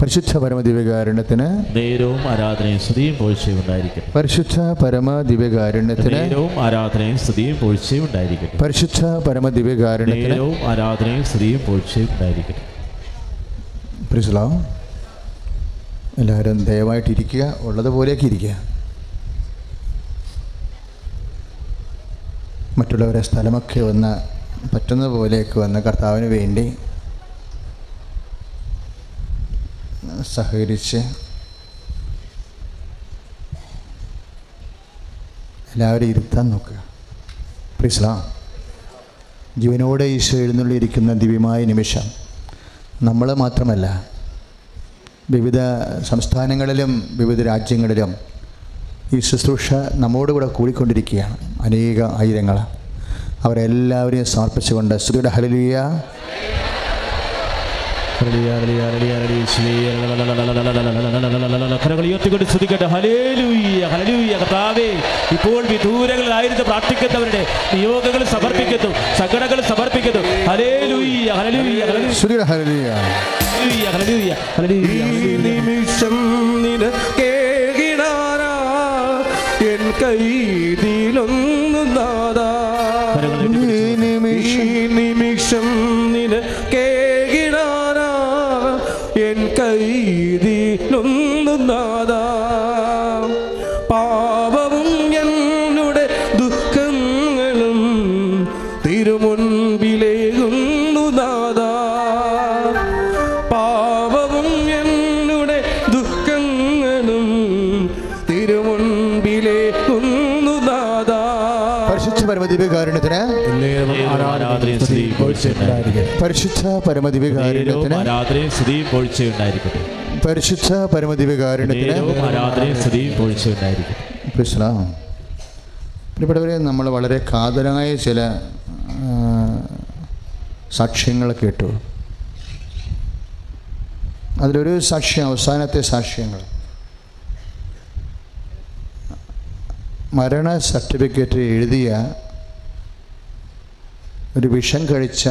പരിശുദ്ധ പരമദിവ്യകാരുണ്യത്തിന് നേരവും ആരാധനയും സ്തുതിയും പോഴ്ചയും ഉണ്ടായിരിക്കട്ടെ. പരിശുദ്ധ പരമദിവ്യകാരുണ്യത്തിന് നേരവും ആരാധനയും സ്തുതിയും പോഴ്ചയും ഉണ്ടായിരിക്കട്ടെ. പരിശുദ്ധ പരമദിവ്യകാരുണ്യത്തിന് നേരവും ആരാധനയും സ്തുതിയും പോഴ്ചയും ഉണ്ടായിരിക്കട്ടെ. പ്രിസ്ലാം എല്ലാവരും ദയവായിട്ടിരിക്കുക ഉള്ളതുപോലെയൊക്കെ ഇരിക്കുക. മറ്റുള്ളവരെ സ്ഥലമൊക്കെ വന്ന് പറ്റുന്ന പോലെയൊക്കെ വന്ന് കർത്താവിന് വേണ്ടി സഹകരിച്ച് എല്ലാവരും ഇരുത്താൻ നോക്കുക. പ്രിസ്ലാം ജീവനോടെ ഈശോ എഴുന്നള്ളിയിരിക്കുന്ന ദിവ്യമായ നിമിഷം. നമ്മൾ മാത്രമല്ല വിവിധ സംസ്ഥാനങ്ങളിലും വിവിധ രാജ്യങ്ങളിലും ഈ ശുശ്രൂഷ നമ്മോടുകൂടെ കൂടിക്കൊണ്ടിരിക്കുകയാണ്. അനേക ആയിരങ്ങൾ അവരെല്ലാവരെയും സമർപ്പിച്ചുകൊണ്ട് ശ്രീയുടെ ഹലിയ ഇപ്പോൾ വിദൂരങ്ങളിലായിരുന്നു പ്രാർത്ഥിക്കുന്നവരുടെ നിയോഗങ്ങൾ സമർപ്പിക്കുന്നു സങ്കടങ്ങൾ സമർപ്പിക്കുന്നു. നിമിഷം നിനക്കേകിടാനാ എൻ നാദാ നിമിഷം പരിശുദ്ധ ഉണ്ടായിരിക്കട്ടെ പരിശുദ്ധ പ്രിസ്ലാം പ്രിയപ്പെട്ടവരെ നമ്മൾ വളരെ കാതലായ ചില സാക്ഷ്യങ്ങൾ കേട്ടു. അതിലൊരു സാക്ഷ്യം അവസാനത്തെ സാക്ഷ്യങ്ങൾ. മരണ സർട്ടിഫിക്കറ്റ് എഴുതിയ ഒരു വിഷം കഴിച്ച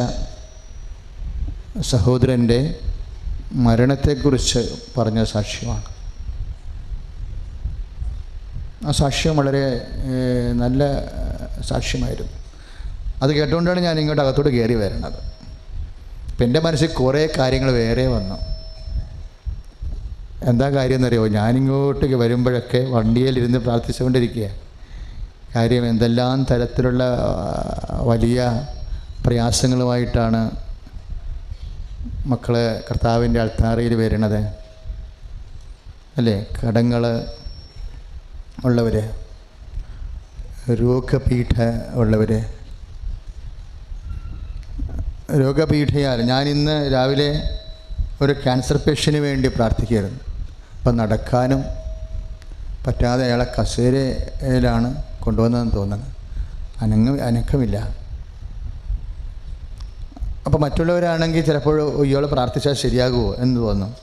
സഹോദരന്റെ മരണത്തെക്കുറിച്ച് പറഞ്ഞ സാക്ഷ്യമാണ്. ആ സാക്ഷ്യം വളരെ നല്ല സാക്ഷ്യമായിരുന്നു. അത് കേട്ടുകൊണ്ടാണ് ഞാൻ ഇങ്ങോട്ട് അകത്തോട്ട് കയറി വരുന്നത് അപ്പം എന്റെ മനസ്സിൽ കുറേ കാര്യങ്ങൾ വേറെ വന്നു. എന്താ കാര്യം എന്നറിയോ ഞാനിങ്ങോട്ടേക്ക് വരുമ്പോഴൊക്കെ വണ്ടിയിലിരുന്ന് പ്രാർത്ഥിച്ചുകൊണ്ടിരിക്കുക കാര്യം എന്തെല്ലാം തരത്തിലുള്ള വലിയ പ്രയാസങ്ങളുമായിട്ടാണ് മക്കളെ കർത്താവിന്റെ അൾത്താറയിൽ വരുന്നത്. അല്ലേ? കടങ്ങൾ ഉള്ളവർ രോഗപീഠ ഉള്ളവർ രോഗപീഠയാൽ ഞാൻ ഇന്ന് രാവിലെ ഒരു ക്യാൻസർ പേഷ്യന് വേണ്ടി പ്രാർത്ഥിക്കുകയായിരുന്നു. അപ്പം നടക്കാനും പറ്റാതെ അയാളെ കസേരയിലാണ് കൊണ്ടുവന്നതെന്ന് തോന്നുന്നത്. അനങ്ങ അനക്കമില്ല. അപ്പോൾ മറ്റുള്ളവരാണെങ്കിൽ ചിലപ്പോൾ ഇയാൾ പ്രാർത്ഥിച്ചാൽ ശരിയാകുമോ എന്ന് തോന്നും.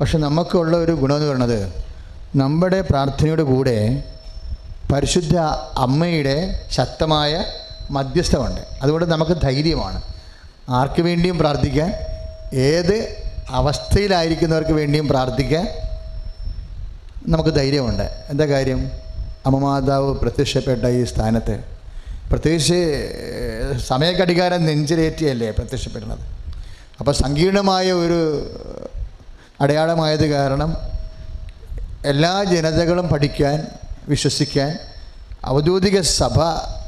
പക്ഷെ നമുക്കുള്ള ഒരു ഗുണം എന്ന് പറയുന്നത് നമ്മുടെ പ്രാർത്ഥനയുടെ കൂടെ പരിശുദ്ധ അമ്മയുടെ ശക്തമായ മധ്യസ്ഥമുണ്ട്. അതുകൊണ്ട് നമുക്ക് ധൈര്യമാണ്. ആർക്ക് വേണ്ടിയും പ്രാർത്ഥിക്കാൻ ഏത് അവസ്ഥയിലായിരിക്കുന്നവർക്ക് വേണ്ടിയും പ്രാർത്ഥിക്കാൻ നമുക്ക് ധൈര്യമുണ്ട്. എന്താ കാര്യം? അമ്മമാതാവ് പ്രത്യക്ഷപ്പെട്ട ഈ സ്ഥാനത്ത് പ്രത്യേകിച്ച് സമയക്കടികാരം നെഞ്ചിലേറ്റിയല്ലേ പ്രത്യക്ഷപ്പെടുന്നത്. അപ്പോൾ സങ്കീർണമായ ഒരു അടയാളമായത് കാരണം എല്ലാ ജനതകളും പഠിക്കാൻ വിശ്വസിക്കാൻ ഔദ്യോഗിക സഭ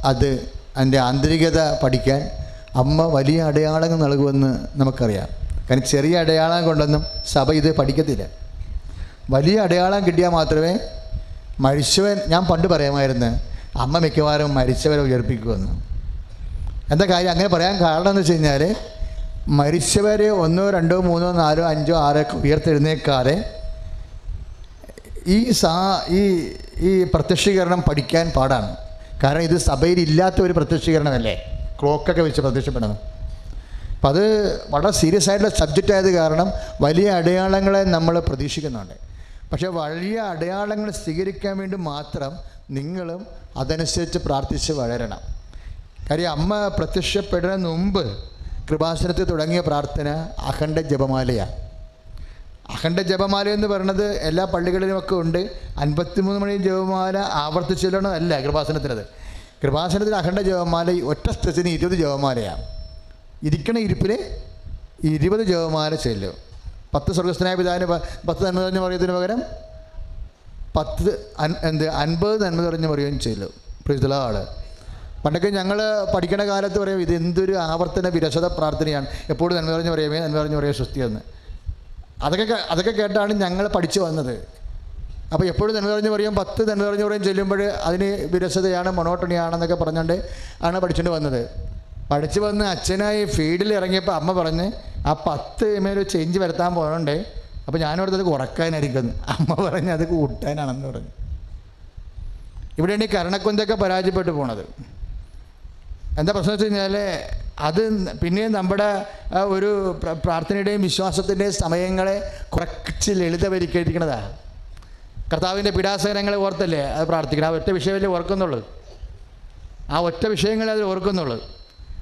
അത് അതിന്റെ ആന്തരികത പഠിക്കാൻ അമ്മ വലിയ അടയാളങ്ങൾ നൽകുമെന്ന് നമുക്കറിയാം. കാരണം ചെറിയ അടയാളം കൊണ്ടൊന്നും സഭ ഇത് പഠിക്കത്തില്ല. വലിയ അടയാളം കിട്ടിയാൽ മാത്രമേ മരിച്ചവൻ ഞാൻ പണ്ട് പറയാമായിരുന്നു അമ്മ മിക്കവാറും മരിച്ചവരെ ഉയർപ്പിക്കുമെന്ന്. എന്താ കാര്യം? അങ്ങനെ പറയാൻ കാരണം എന്ന് വെച്ച് കഴിഞ്ഞാൽ മരിച്ചവരെ ഒന്നോ രണ്ടോ മൂന്നോ നാലോ അഞ്ചോ ആറോ ഒക്കെ ഉയർത്തെഴുന്നേക്കാതെ ഈ സാ ഈ ഈ പ്രത്യക്ഷീകരണം പഠിക്കാൻ പാടാണ്. കാരണം ഇത് സഭയിൽ ഇല്ലാത്ത ഒരു പ്രത്യക്ഷീകരണമല്ലേ? ക്ലോക്കൊക്കെ വെച്ച് പ്രത്യക്ഷപ്പെടുന്നത് അപ്പം അത് വളരെ സീരിയസ് ആയിട്ടുള്ള സബ്ജക്റ്റ് ആയത് കാരണം വലിയ അടയാളങ്ങളെ നമ്മൾ പ്രതീക്ഷിക്കുന്നുണ്ട്. പക്ഷേ വലിയ അടയാളങ്ങൾ സ്വീകരിക്കാൻ വേണ്ടി മാത്രം നിങ്ങളും അതനുസരിച്ച് പ്രാർത്ഥിച്ച് വളരണം. കാര്യം അമ്മ പ്രത്യക്ഷപ്പെടുന്നതിന് മുമ്പ് കൃപാസനത്തിൽ തുടങ്ങിയ പ്രാർത്ഥന അഖണ്ഡ ജപമാലയാണ് അഖണ്ഡ ജപമാല എന്ന് പറയുന്നത് എല്ലാ പള്ളികളിലുമൊക്കെ ഉണ്ട്. അൻപത്തിമൂന്ന് മണി ജപമാല ആവർത്തിച്ച് ചൊല്ലണതല്ല കൃപാസനത്തിനത്. കൃപാസനത്തിൽ അഖണ്ഡ ജപമാല ഒറ്റ സ്ഥലത്തിന് ഇരുപത് ജപമാലയാണ് ഇരിക്കണ ഇരിപ്പിൽ ഇരുപത് ജപമാല ചെല്ലും. പത്ത് സ്വർഗസ്ഥനായ പിതാവിന് പത്ത് തന്നെ പറയുന്നതിന് പകരം പത്ത് എന്ത് അൻപത് നന്മ നിറഞ്ഞ പറയുകയും ചെയ്യലും ആൾ പണ്ടൊക്കെ ഞങ്ങൾ പഠിക്കണ കാലത്ത് പറയും ഇത് എന്തൊരു ആവർത്തന വിരസത പ്രാർത്ഥനയാണ്. എപ്പോഴും നന്മ നിറഞ്ഞ് പറയുമേ നന്മ നിറഞ്ഞ് പറയുക സ്വസ്തിയെന്ന് അതൊക്കെ അതൊക്കെ കേട്ടാണ് ഞങ്ങൾ പഠിച്ചു വന്നത്. അപ്പോൾ എപ്പോഴും നന്മ നിറഞ്ഞ് പറയും പത്ത് നന്മ നിറഞ്ഞ് പറയും ചെല്ലുമ്പോൾ അതിന് വിരസതയാണ് മൊണോട്ടണിയാണെന്നൊക്കെ പറഞ്ഞുകൊണ്ട് ആണ് പഠിച്ചുകൊണ്ട് വന്നത്. പഠിച്ചു വന്ന് അച്ഛനായി ഫീൽഡിൽ ഇറങ്ങിയപ്പോൾ അമ്മ പറഞ്ഞ് ആ പത്ത് മേലൊരു ചേഞ്ച് വരുത്താൻ പോകണ്ടേ അപ്പോൾ അത് കുറക്കാനായിരിക്കും അമ്മ പറഞ്ഞ് അത് കൂട്ടാനാണെന്ന് പറഞ്ഞു. ഇവിടെയാണ് ഈ കരണക്കുന്തൊക്കെ പരാജയപ്പെട്ടു പോണത്. എന്താ പ്രശ്നം വെച്ച് കഴിഞ്ഞാൽ അത് പിന്നെയും നമ്മുടെ ഒരു പ്ര- പ്രാർത്ഥനയുടെയും വിശ്വാസത്തിന്റെയും സമയങ്ങളെ കുറച്ച് ലളിതവരിക്കഴിക്കണതാണ് കർത്താവിന്റെ പീഡാസകരങ്ങളെ ഓർത്തല്ലേ അത് പ്രാർത്ഥിക്കണം ആ ഒറ്റ വിഷയമല്ലേ ഓർക്കുന്നുള്ളൂ. ആ ഒറ്റ വിഷയങ്ങളെ അതിൽ ഓർക്കുന്നുള്ളൂ.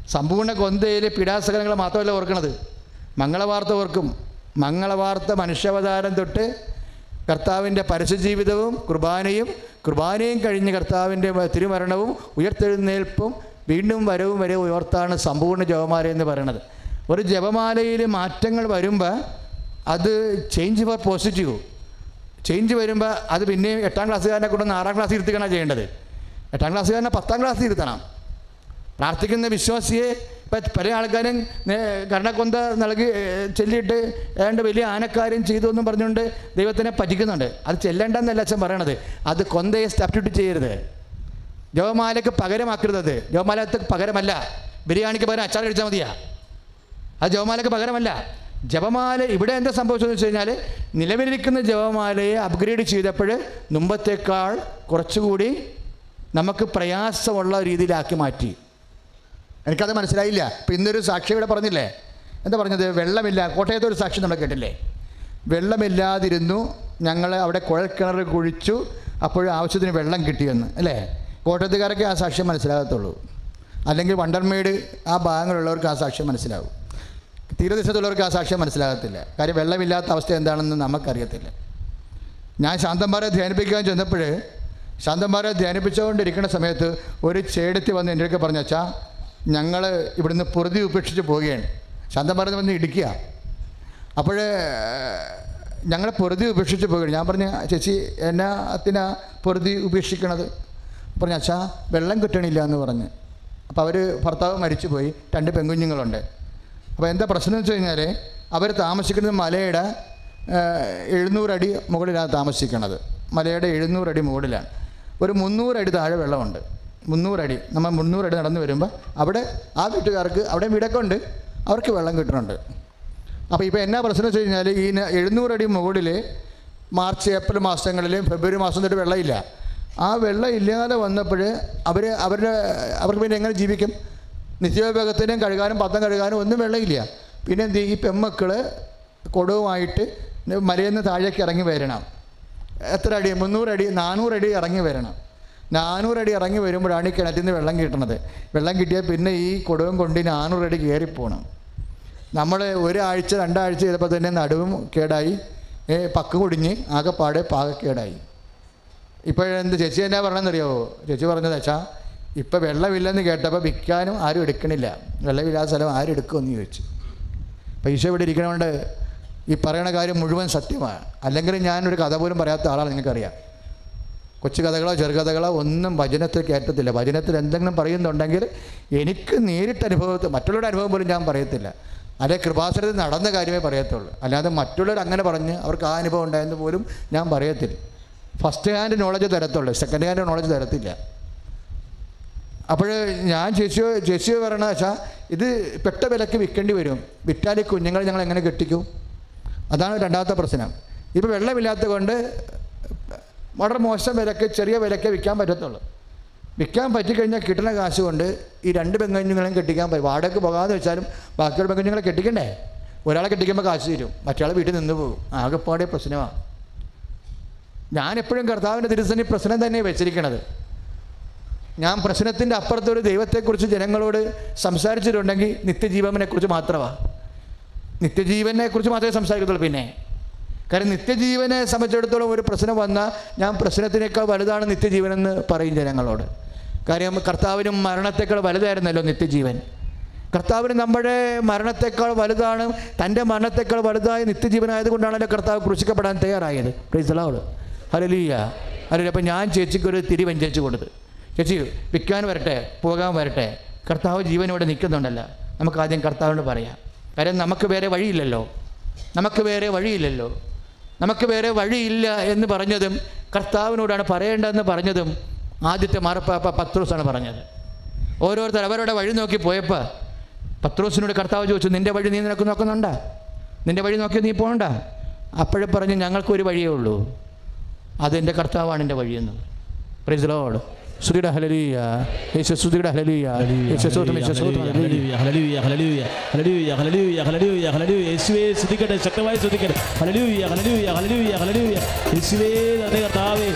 സമ്പൂർണ കൊന്തയിൽ പീഡാസകരങ്ങൾ മാത്രമല്ല ഓർക്കണത്. മംഗളവാർത്ത ഓർക്കും. മംഗളവാർത്ത മനുഷ്യാവതാരം തൊട്ട് കർത്താവിന്റെ പരസ്യജീവിതവും കുർബാനയും കുർബാനയും കഴിഞ്ഞ് കർത്താവിന്റെ തിരുമരണവും ഉയർത്തെഴുന്നേൽപ്പും വീണ്ടും വരവും വരെ ഉയർത്താണ് സമ്പൂർണ ജപമാല എന്ന് പറയുന്നത് ഒരു ജപമാലയിൽ മാറ്റങ്ങൾ വരുമ്പോൾ അത് ചേഞ്ച് ഫോർ പോസിറ്റീവ് ചേഞ്ച് വരുമ്പോൾ അത് പിന്നെയും എട്ടാം ക്ലാസ്സുകാരനെ കൊണ്ടുവന്ന് ആറാം ക്ലാസ്സിൽ ഇരുത്തിക്കണം ചെയ്യേണ്ടത്? എട്ടാം ക്ലാസ്സുകാരനെ പത്താം ക്ലാസ്സിൽ ഇരുത്തണം. പ്രാർത്ഥിക്കുന്ന വിശ്വാസിയെ ഇപ്പം പല ആൾക്കാരും കർണക്കൊന്ത നൽകി ചെല്ലിയിട്ട് ഏതാണ്ട് വലിയ ആനക്കാര്യം ചെയ്തു എന്നും പറഞ്ഞുകൊണ്ട് ദൈവത്തിനെ പറ്റിക്കുന്നുണ്ട്. അത് ചെല്ലണ്ടെന്നല്ല അച്ഛൻ പറയണത്. അത് കൊന്തയെ സബ്സ്റ്റിറ്റ്യൂട്ട് ചെയ്യരുത്. ജോമാലയ്ക്ക് പകരമാക്കരുത് ജവമാലക്ക് പകരമല്ല. ബിരിയാണിക്ക് പകരം അച്ചാർ കഴിച്ചാൽ മതിയാ. അത് ജപമാലയ്ക്ക് പകരമല്ല. ജപമാല ഇവിടെ എന്താ സംഭവിച്ചതെന്ന് വെച്ച് കഴിഞ്ഞാൽ നിലവിലിരിക്കുന്ന ജപമാലയെ അപ്ഗ്രേഡ് ചെയ്തപ്പോൾ മുമ്പത്തേക്കാൾ കുറച്ചുകൂടി നമുക്ക് പ്രയാസമുള്ള രീതിയിലാക്കി മാറ്റി. എനിക്കത് മനസ്സിലായില്ല. ഇപ്പം ഇന്നൊരു സാക്ഷി ഇവിടെ പറഞ്ഞില്ലേ? എന്താ പറഞ്ഞത്? വെള്ളമില്ല കോട്ടയത്തെ ഒരു സാക്ഷി നമ്മൾ കേട്ടില്ലേ? വെള്ളമില്ലാതിരുന്നു ഞങ്ങൾ അവിടെ കുഴൽക്കിണർ കുഴിച്ചു അപ്പോൾ ആവശ്യത്തിന് വെള്ളം കിട്ടിയെന്ന് അല്ലേ? കോട്ടയത്തുകാരൊക്കെ ആ സാക്ഷ്യം മനസ്സിലാകത്തുള്ളൂ. അല്ലെങ്കിൽ വണ്ടർമേട് ആ ഭാഗങ്ങളുള്ളവർക്ക് ആ സാക്ഷ്യം മനസ്സിലാവും. തീരദേശത്തുള്ളവർക്ക് ആ സാക്ഷ്യം മനസ്സിലാകത്തില്ല. കാര്യം വെള്ളമില്ലാത്ത അവസ്ഥ എന്താണെന്ന് നമുക്കറിയത്തില്ല. ഞാൻ ശാന്തന്മാരെ ധ്യാനിപ്പിക്കാൻ ചെന്നപ്പോൾ ശാന്തന്മാരെ ധ്യാനിപ്പിച്ചുകൊണ്ടിരിക്കുന്ന സമയത്ത് ഒരു ചേടത്തി വന്ന് എന്റെ അടുക്കെ ഞങ്ങൾ ഇവിടുന്ന് പൊറുതി ഉപേക്ഷിച്ച് പോവുകയാണ്. ശാന്തന്മാരെ വന്ന് ഇടിക്കുക. അപ്പോൾ ഞങ്ങൾ പൊറുതി ഉപേക്ഷിച്ച് പോവുകയാണ്. ഞാൻ പറഞ്ഞു ചേച്ചി എന്നാ അത്തിനാ പൊറുതി ഉപേക്ഷിക്കണത്? പറഞ്ഞു അച്ഛാ വെള്ളം കിട്ടണില്ല എന്ന് പറഞ്ഞ്. അപ്പോൾ അവർ ഭർത്താവ് മരിച്ചു പോയി രണ്ട് പെൺകുഞ്ഞുങ്ങളുണ്ട്. അപ്പോൾ എന്താ പ്രശ്നം എന്ന് വെച്ച് കഴിഞ്ഞാൽ അവർ താമസിക്കുന്നത് മലയുടെ എഴുന്നൂറടി മുകളിലാണ് താമസിക്കുന്നത് മലയുടെ എഴുന്നൂറടി മുകളിലാണ്. ഒരു മുന്നൂറടി താഴെ വെള്ളമുണ്ട്. മുന്നൂറടി നമ്മൾ മുന്നൂറടി നടന്നു വരുമ്പോൾ അവിടെ ആ വീട്ടുകാർക്ക് അവിടെ വീടൊക്കെ ഉണ്ട് അവർക്ക് വെള്ളം കിട്ടുന്നുണ്ട് അപ്പോൾ ഇപ്പോൾ എന്നാ പ്രശ്നം വെച്ച് കഴിഞ്ഞാൽ ഈ എഴുന്നൂറടി മുകളിൽ മാർച്ച് ഏപ്രിൽ മാസങ്ങളിൽ ഫെബ്രുവരി മാസം തൊട്ട് വെള്ളമില്ല. ആ വെള്ളം ഇല്ലാതെ വന്നപ്പോൾ അവർ അവരുടെ അവർക്ക് പിന്നെ എങ്ങനെ ജീവിക്കും? നിത്യോപയോഗത്തിനും കഴുകാനും പത്തം കഴുകാനും ഒന്നും വെള്ളമില്ല. പിന്നെ എന്ത് ഈ പെമ്മക്കൾ കൊടുവുമായിട്ട് മലയിൽ നിന്ന് താഴേക്ക് ഇറങ്ങി വരണം. എത്ര അടി? മുന്നൂറടി നാനൂറടി ഇറങ്ങി വരണം. നാനൂറടി ഇറങ്ങി വരുമ്പോഴാണ് ഈ കിണറ്റിൽ നിന്ന് വെള്ളം കിട്ടണത്. വെള്ളം കിട്ടിയാൽ പിന്നെ ഈ കൊടുവും കൊണ്ട് നാനൂറടി കയറിപ്പോണം നമ്മൾ ഒരാഴ്ച രണ്ടാഴ്ച ചെയ്തപ്പോൾ തന്നെ നടുവും കേടായി. പക്ക് കുടിഞ്ഞ് ആകെപ്പാടെ പാകക്കേടായി ഇപ്പോഴെന്ത് ചേച്ചി എന്നാ പറഞ്ഞതെന്നറിയാവോ ചേച്ചി പറഞ്ഞത് വെച്ചാൽ ഇപ്പം വെള്ളമില്ലെന്ന് കേട്ടപ്പോൾ വിൽക്കാനും ആരും എടുക്കണില്ല. വെള്ളമില്ലാത്ത സ്ഥലം ആരും എടുക്കുമെന്ന് ചോദിച്ചു. പൈസ ഇവിടെ ഇരിക്കണോണ്ട് ഈ പറയണ കാര്യം മുഴുവൻ സത്യമാണ്. അല്ലെങ്കിൽ ഞാനൊരു കഥ പോലും പറയാത്ത ആളാണ് നിങ്ങൾക്കറിയാം. കൊച്ചു കഥകളോ ചെറുകഥകളോ ഒന്നും വചനത്തിൽ കയറ്റത്തില്ല. വചനത്തിൽ എന്തെങ്കിലും പറയുന്നുണ്ടെങ്കിൽ എനിക്ക് നേരിട്ട് അനുഭവത്തിൽ മറ്റുള്ളവരുടെ അനുഭവം പോലും ഞാൻ പറയത്തില്ല. അല്ലെ കൃപാസനത്തിൽ നടന്ന കാര്യമേ പറയത്തുള്ളൂ. അല്ലാതെ മറ്റുള്ളവർ അങ്ങനെ പറഞ്ഞ് അവർക്ക് ആ അനുഭവം ഉണ്ടായെന്ന് പോലും ഞാൻ പറയത്തില്ല. ഫസ്റ്റ് ഹാൻഡ് നോളജ് തരത്തുള്ളൂ. സെക്കൻഡ് ഹാൻഡ് നോളജ് തരത്തില്ല. അപ്പോൾ ഞാൻ ചേച്ചിയോ ചേച്ചിയോ പറയണ വെച്ചാൽ ഇത് പെട്ട വിലക്ക് വിൽക്കേണ്ടി വരും. വിറ്റാൽ കുഞ്ഞുങ്ങൾ ഞങ്ങൾ എങ്ങനെ കെട്ടിക്കും? അതാണ് രണ്ടാമത്തെ പ്രശ്നം. ഇപ്പോൾ വെള്ളമില്ലാത്തത് കൊണ്ട് വളരെ മോശം വിലക്ക് ചെറിയ വിലക്ക് വിൽക്കാൻ പറ്റത്തുള്ളൂ. വിൽക്കാൻ പറ്റിക്കഴിഞ്ഞാൽ കിട്ടുന്ന കാശ് കൊണ്ട് ഈ രണ്ട് പെങ്കുഞ്ഞുങ്ങളെയും കെട്ടിക്കാൻ പറ്റും. വാടകയ്ക്ക് പോകാമെന്ന് വെച്ചാലും ബാക്കിയുള്ള പെങ്കുഞ്ഞുങ്ങളെ കെട്ടിക്കണ്ടേ? ഒരാളെ കെട്ടിക്കുമ്പോൾ കാശ് തരും മറ്റാൾ വീട്ടിൽ നിന്ന് പോകും. ആകെപ്പാടെ പ്രശ്നമാണ് ഞാനെപ്പോഴും കർത്താവിന്റെ തിരുസനി പ്രശ്നം തന്നെ വെച്ചിരിക്കണത്. ഞാൻ പ്രശ്നത്തിന്റെ അപ്പുറത്തൊരു ദൈവത്തെക്കുറിച്ച് ജനങ്ങളോട് സംസാരിച്ചിട്ടുണ്ടെങ്കിൽ നിത്യജീവനെക്കുറിച്ച് മാത്രമാണ് നിത്യജീവനെക്കുറിച്ച് മാത്രമേ സംസാരിക്കത്തുള്ളൂ. പിന്നെ കാരണം നിത്യജീവനെ സംബന്ധിച്ചിടത്തോളം ഒരു പ്രശ്നം വന്നാൽ ഞാൻ പ്രശ്നത്തിനേക്കാൾ വലുതാണ് നിത്യജീവനെന്ന് പറയും ജനങ്ങളോട്. കാര്യം കർത്താവിനും മരണത്തേക്കാൾ വലുതായിരുന്നല്ലോ നിത്യജീവൻ. കർത്താവിന് നമ്മുടെ മരണത്തേക്കാൾ വലുതാണ് തന്റെ മരണത്തേക്കാൾ വലുതായ നിത്യജീവനായതുകൊണ്ടാണല്ലോ കർത്താവ് ക്രൂശിക്കപ്പെടാൻ തയ്യാറായത്. പ്രീസലോട് ഹലലിയ ഹലലി അപ്പം ഞാൻ ചേച്ചിക്ക് ഒരു തിരി വഞ്ചേച്ചു കൊടുത്ത്. ചേച്ചി വിൽക്കാൻ വരട്ടെ പോകാൻ വരട്ടെ. കർത്താവ് ജീവനോടെ നിൽക്കുന്നുണ്ടല്ലോ. നമുക്ക് ആദ്യം കർത്താവിനോട് പറയാം. കാര്യം നമുക്ക് വേറെ വഴിയില്ലല്ലോ. നമുക്ക് വേറെ വഴിയില്ലല്ലോ. നമുക്ക് വേറെ വഴിയില്ല എന്ന് പറഞ്ഞതും കർത്താവിനോടാണ് പറയേണ്ടതെന്ന് പറഞ്ഞതും ആദ്യത്തെ മാറപ്പാപ്പ പത്രോസാണ് പറഞ്ഞത്. ഓരോരുത്തർ അവരുടെ വഴി നോക്കി പോയപ്പോൾ പത്രോസിനോട് കർത്താവ് ചോദിച്ചു നിന്റെ വഴി നീ നിനക്ക് നോക്കുന്നുണ്ട? നിന്റെ വഴി നോക്കി നീ പോകണ്ട അപ്പോഴും പറഞ്ഞ് ഞങ്ങൾക്കൊരു വഴിയേ ഉള്ളൂ. അതെന്റെ കർത്താവാണ് എന്റെ വഴിയെന്ന്. പ്രൈസലോട് ശ്രുതിയുടെ ഹലലിയ യേശു ശ്രുതിയുടെ ഹലലിയ യേശു സ്തോത്രം, യേശു സ്തോത്രം, ഹല്ലേലൂയ. Hallelujah, hallelujah, hallelujah, hallelujah, hallelujah, ഹല്ലേലൂയ. യേശുവേ സ്തുതിക്കട്ടെ ശക്തമായി സ്തുതിക്കട്ടെ ഹല്ലേലൂയ, ഹല്ലേലൂയ, ഹല്ലേലൂയ, ഹല്ലേലൂയ. യേശുവേ നന്ദി കർത്താവേ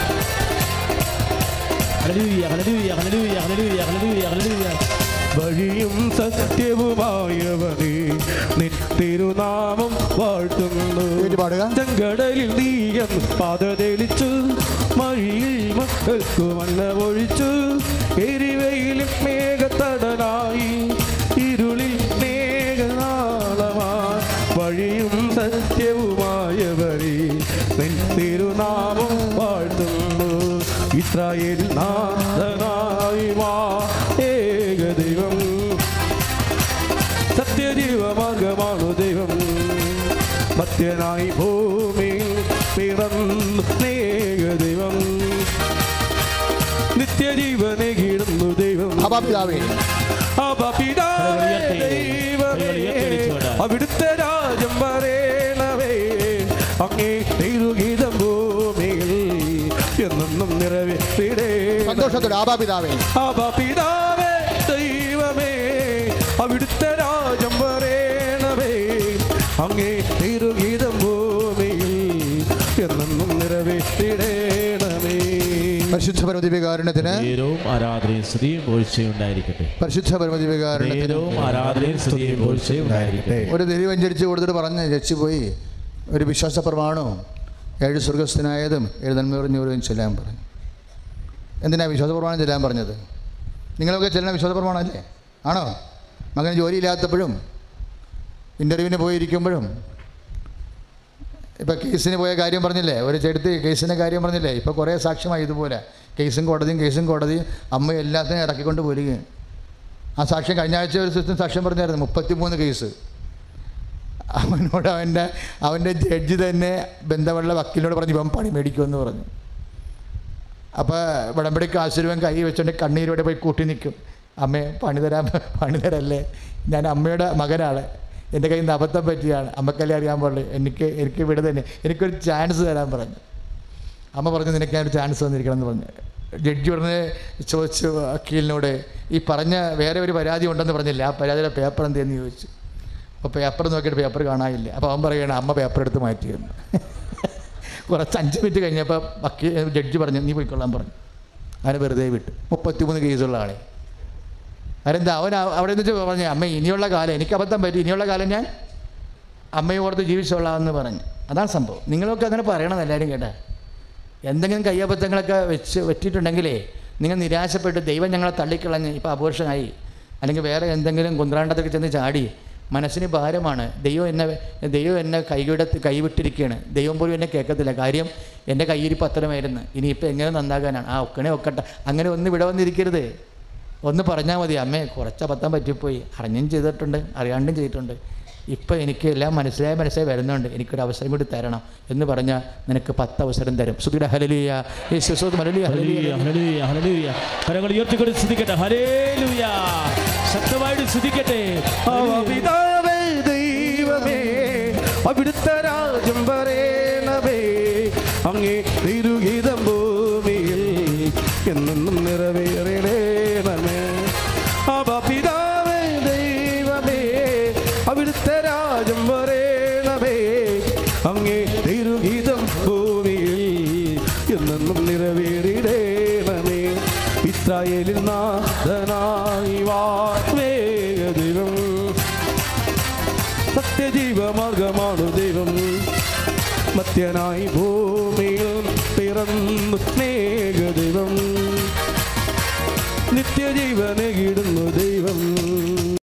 ഹല്ലേലൂയ, ഹല്ലേലൂയ, ഹല്ലേലൂയ, ഹല്ലേലൂയ, ഹല്ലേലൂയ. വഴിയും സത്യവുമായവനേ നിൻ തിരുനാമം വാഴ്ത്തുന്നു. ചെങ്കടലിൽ നീയം പാത തെളിച്ചു മഴിയിൽ മക്കൾക്കു മണ്ണ ഒഴിച്ചു. എരിവയിൽ മേഘത്തടലായി ഇരുളിൽ മേഘനാളമായി. വഴിയും സത്യവുമായവരെ നിൻ തിരുനാമം വാഴ്ത്തുന്നു. ഇസ്രായേൽ നിത്യജീവനെ കിടന്നു ദൈവം. അപാപിതാവേ അപപിതാവേ ദൈവമേ. അവിടുത്തെ രാജം വരേണവേ അങ്ങേ തിരുഗീതം ഭൂമിയിൽ എന്നും നിറവേറ്റിടേ സന്തോഷത്തോടെ ആപാപിതാവേ അപപിതാവേ പരിശുദ്ധ പരമദിവികാരണത്തിന് നേരവും ആരാധനയും സ്തുതിയും വീഴ്ചയും ഉണ്ടായിരിക്കട്ടെ. പരിശുദ്ധ പരമദിവികാരണത്തിന് നേരവും ആരാധനയും സ്തുതിയും വീഴ്ചയും ഉണ്ടായിരിക്കട്ടെ. ഒരു തിരിവഞ്ചരിച്ച് കൊടുത്തിട്ട് പറഞ്ഞ് രക്ഷിപ്പോയി. പോയി ഒരു വിശ്വാസ പ്രമാണവും ഏഴ് സ്വർഗസ്ഥനായതും ഏഴ് നന്മ പറഞ്ഞവരും ചെല്ലാൻ പറഞ്ഞു. എന്തിനാണ് വിശ്വാസ പ്രമാണം ചെല്ലാൻ പറഞ്ഞത്? നിങ്ങളൊക്കെ ചെല്ലണ വിശ്വാസ പ്രമാണമല്ലേ? ആണോ? മകന് ജോലിയില്ലാത്തപ്പോഴും ഇന്റർവ്യൂവിന് പോയിരിക്കുമ്പോഴും ഇപ്പം കേസിന് പോയ കാര്യം പറഞ്ഞില്ലേ? ഒരു ചെടുത്ത് കേസിന്റെ കാര്യം പറഞ്ഞില്ലേ? ഇപ്പോൾ കുറേ സാക്ഷ്യമായി ഇതുപോലെ. കേസും കോടതിയും കേസും കോടതിയും അമ്മ എല്ലാത്തിനും ഇറക്കിക്കൊണ്ട് പോരുകയും ആ സാക്ഷ്യം കഴിഞ്ഞ ആഴ്ച ഒരു സിസ്റ്റം സാക്ഷ്യം പറഞ്ഞായിരുന്നു മുപ്പത്തിമൂന്ന് കേസ്. അവനോട് അവന്റെ അവന്റെ ജഡ്ജ് തന്നെ ബന്ധമുള്ള വക്കീലിനോട് പറഞ്ഞു ഇവൻ പണി മേടിക്കുമെന്ന് പറഞ്ഞു. അപ്പോൾ വിളമ്പടിക്ക് കാശുരുവൻ കൈ വെച്ചുകൊണ്ട് കണ്ണീരോടെ പോയി കൂട്ടി നിൽക്കും അമ്മയെ പണി തരാൻ പണി തരല്ലേ? ഞാൻ അമ്മയുടെ മകനാണ്. എന്റെ കയ്യിൽ നിന്ന് അബദ്ധം പറ്റിയാണ്. അമ്മക്കല്ലേ അറിയാൻ പാടുള്ളൂ. എനിക്ക് എനിക്ക് ഇവിടെ തന്നെ എനിക്കൊരു ചാൻസ് തരാൻ പറഞ്ഞു. അമ്മ പറഞ്ഞു നിനക്ക് ഞാനൊരു ചാൻസ് തന്നിരിക്കണം എന്ന് പറഞ്ഞു. ജഡ്ജി ഉടനെ ചോദിച്ചു വക്കീലിനോട് ഈ പറഞ്ഞ വേറെ ഒരു പരാതി ഉണ്ടെന്ന് പറഞ്ഞില്ല? ആ പരാതിയുടെ പേപ്പർ എന്തെന്ന് ചോദിച്ചു? അപ്പോൾ പേപ്പർ നോക്കിയിട്ട് പേപ്പർ കാണാനില്ല. അപ്പോൾ അവൻ പറയുകയാണ് അമ്മ പേപ്പർ എടുത്ത് മാറ്റിയെന്ന് കുറച്ച് അഞ്ച് മിനിറ്റ് കഴിഞ്ഞപ്പോൾ വക്കീൽ ജഡ്ജി പറഞ്ഞു നീ പോയിക്കൊള്ളാൻ പറഞ്ഞു. അവനെ വെറുതെ വിട്ടു. മുപ്പത്തിമൂന്ന് കേസുള്ള ആളെ. അതെന്താ അവൻ അവിടെ നിന്ന് പറഞ്ഞു അമ്മ ഇനിയുള്ള കാലം എനിക്ക് അബദ്ധം പറ്റി. ഇനിയുള്ള കാലം ഞാൻ അമ്മയെ ഓർത്ത് ജീവിച്ചോളാമെന്ന് പറഞ്ഞു. അതാണ് സംഭവം. നിങ്ങളൊക്കെ അങ്ങനെ പറയണം എല്ലാവരും കേട്ടാ. എന്തെങ്കിലും കയ്യബദ്ധങ്ങളൊക്കെ വെച്ച് വെറ്റിയിട്ടുണ്ടെങ്കിലേ നിങ്ങൾ നിരാശപ്പെട്ട് ദൈവം ഞങ്ങളെ തള്ളിക്കളഞ്ഞ് ഇപ്പോൾ അപോഷനായി അല്ലെങ്കിൽ വേറെ എന്തെങ്കിലും കുന്ത്രാണ്ടത്തൊക്കെ ചെന്ന് ചാടി മനസ്സിന് ഭാരമാണ്. ദൈവം എന്നെ ദൈവം എന്നെ കൈവിട കൈവിട്ടിരിക്കുകയാണ്. ദൈവം പോലും എന്നെ കേൾക്കത്തില്ല. കാര്യം എന്റെ കയ്യിരിപ്പ് അത്രമായിരുന്നു ഇനിയിപ്പോൾ എങ്ങനെ നന്നാകാനാണ്? ആ ഒക്കണേ ഒക്കട്ടെ. അങ്ങനെ ഒന്ന് ഇവിടെ വന്നിരിക്കരുത് ഒന്ന് പറഞ്ഞാൽ മതി. അമ്മേ കുറച്ച് അബദ്ധം പറ്റിപ്പോയി. അറിഞ്ഞും ചെയ്തിട്ടുണ്ട് അറിയാണ്ടും ചെയ്തിട്ടുണ്ട്. ഇപ്പം എനിക്ക് എല്ലാം മനസ്സിലായ മനസ്സിലായി വരുന്നുണ്ട്. എനിക്കൊരു അവസരം കൂടി തരണം എന്ന് പറഞ്ഞാൽ നിനക്ക് പത്ത് അവസരം തരും. സുധിയുടെ ഹലലിയ യേശു ശ്രദ്ധിക്കട്ടെ ഹല്ലേലൂയ, ഹല്ലേലൂയ. ഹല്ലേലൂയ, ഇസ്രായേലിൽ നാഥനായി വാവേഗ ദൈവം. സത്യജീവമാർഗമാണു ദൈവം. മത്യനായി ഭൂമിയിൽ പിറന്നു സ്നേഹദൈവം നിത്യജീവനെ കിടുന്നു ദൈവം.